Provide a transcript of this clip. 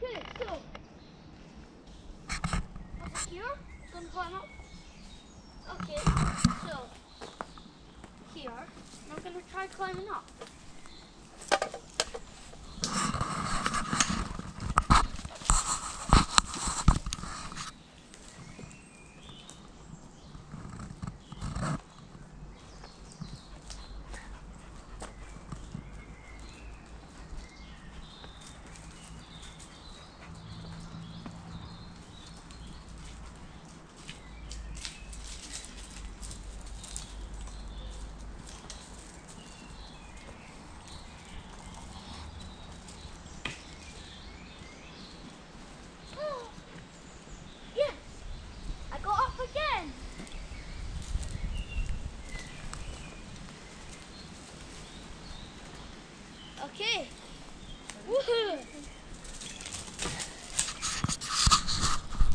Okay, so. Gonna climb up. Okay, so. Here. I'm gonna try climbing up. Okay. Woohoo!